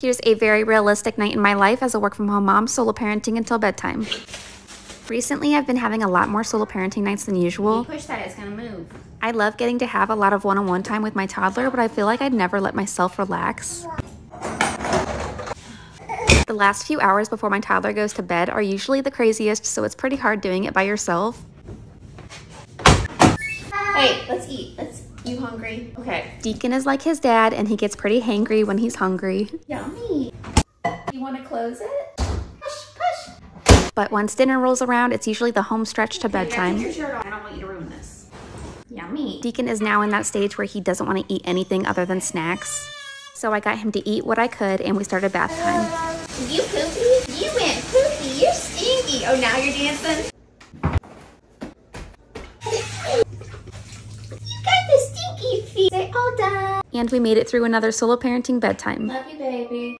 Here's a very realistic night in my life as a work from home mom, solo parenting until bedtime. Recently, I've been having a lot more solo parenting nights than usual. push that, it's gonna move. I love getting to have a lot of one on one time with my toddler, but I feel like I'd never let myself relax. The last few hours before my toddler goes to bed are usually the craziest, so it's pretty hard doing it by yourself. Hey, let's eat. Let's. You hungry? Okay. Deacon is like his dad, and he gets pretty hangry when he's hungry. Yummy. You want to close it? Push, push. But once dinner rolls around, it's usually the home stretch to bedtime. Put your shirt on. I don't want you to ruin this. Yummy. Deacon is now in that stage where he doesn't want to eat anything other than snacks. So I got him to eat what I could, and we started bath time. You poopy? You went poopy. You're stinky. Oh, now you're dancing? you got the stinky feet. Say all done. And we made it through another solo parenting bedtime. Love you, baby.